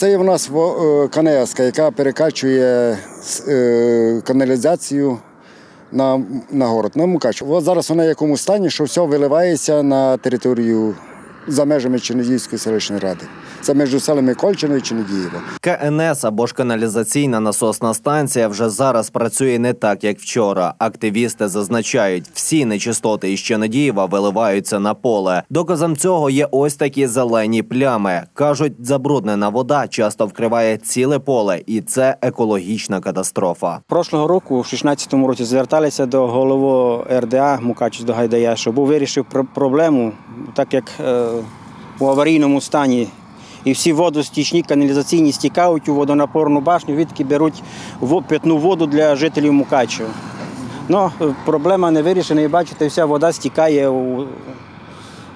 Це є в нас е, канеска, яка перекачує е, каналізацію на, на город, на Мукач. Зараз вона в якому стані, що все виливається на територію за межами Чернігівської селищної ради. Це між селами Кольчино і Чернігієво. КНС або ж каналізаційна насосна станція вже зараз працює не так, як вчора. Активісти зазначають, всі нечистоти із Ченедієва виливаються на поле. Доказом цього є ось такі зелені плями. кажуть, забруднена вода часто вкриває ціле поле, і це екологічна катастрофа. Прошлого року, у 16-му році, зверталися до голови РДА Мукачець до Гайдая, щоб був вирішив пр- проблему, так як е, у аварійному стані. І всі водостічні каналізаційні стікають у водонапорну башню, відки беруть питну воду для жителів Мукачева. Ну, проблема не вирішена, і бачите, вся вода стікає у,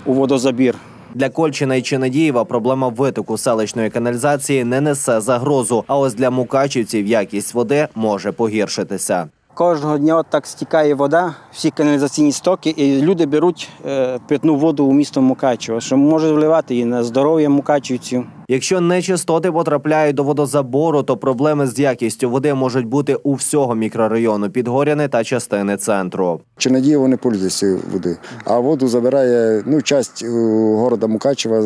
у водозабір. Для Кольчина і Ченедієва проблема витоку селищної каналізації не несе загрозу. А ось для мукачівців якість води може погіршитися. Кожного дня так стікає вода, всі каналізаційні стоки, і люди беруть е, питну воду у місто Мукачево, що може вливати і на здоров'я мукачівців. Якщо нечистоти потрапляють до водозабору, то проблеми з якістю води можуть бути у всього мікрорайону Підгоряни та частини центру. Чернігієво не пользується води, а воду забирає ну, часть е, города Мукачева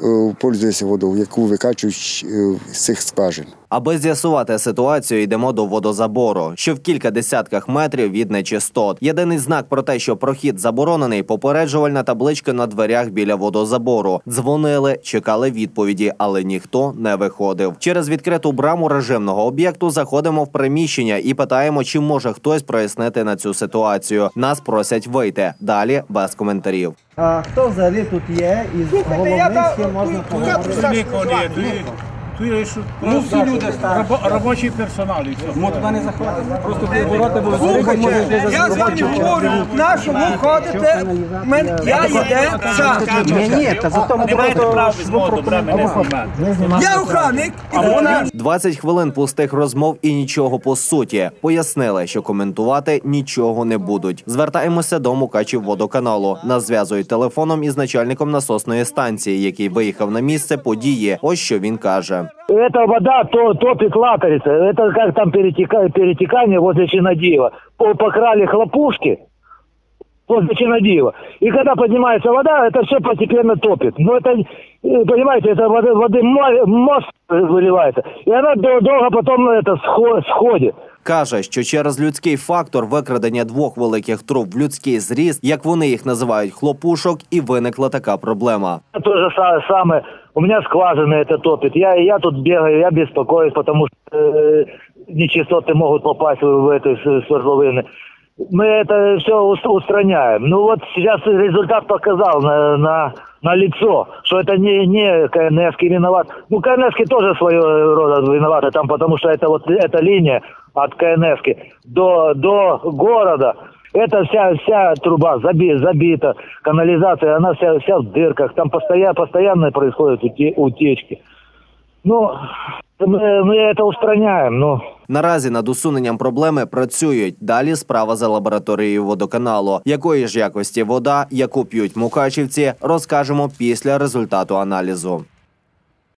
е, пользується водою, яку викачують е, з цих скважин. Аби з'ясувати ситуацію, йдемо до водозабору, що в кілька десятках метрів від нечистот. Єдиний знак про те, що прохід заборонений, попереджувальна табличка на дверях біля водозабору. Дзвонили, чекали відповіді, але ніхто не виходив. Через відкриту браму режимного об'єкту заходимо в приміщення і питаємо, чи може хтось прояснити на цю ситуацію. Нас просять вийти. Далі без коментарів. А хто взагалі тут є із головних, з ким можна поговорити? Нікого не тут, тут є що Ну, всі люди старші. робо- робочий персонал і все. Ми туди не заходимо. Просто ворота були Слухайте, я з вами говорю, на що ви ходите, мен- я йде сам. Ні, ні, та зато ми Не маєте просто права без моду, мене знімати. Я охранник, і вона 20 хвилин пустих розмов і нічого по суті. Пояснили, що коментувати нічого не будуть. Звертаємося до Мукачів водоканалу. Нас зв'язують телефоном із начальником насосної станції, який виїхав на місце події. Ось що він каже. Эта вода то, топит лакарица. Это как там перетека- перетекание возле Чинадиева. По- Покрали хлопушки возле Чинадиева. И когда поднимается вода, это все постепенно топит. Но это, э, понимаете, это воды, воды мо- мост выливается. И она дол- долго потом это схо- сходит. Каже, що через людський фактор викрадення двох великих труб в людський зріст, як вони їх називають, хлопушок, і виникла така проблема. То же са- самое. У меня скважина это топит. Я, я тут бегаю, я беспокоюсь, потому что э, нечистоты могут попасть в, в эти с- свердловины. Мы это все устраняем. Ну вот сейчас результат показал на, на, на лицо, что это не, не КНС виноват. Ну, КНС тоже своего рода виноваты там, потому что это вот эта линия от КНС до, до города. Это вся, вся труба заби, забита, канализация, она вся, вся в дырках. Там постоянно, постоянно происходят уте- утечки. Ну, мы, мы это устраняем, ну. Наразі над усуненням проблеми працюють. Далі справа за лабораторією водоканалу. Якої ж якості вода, яку п'ють мукачівці, розкажемо після результату аналізу.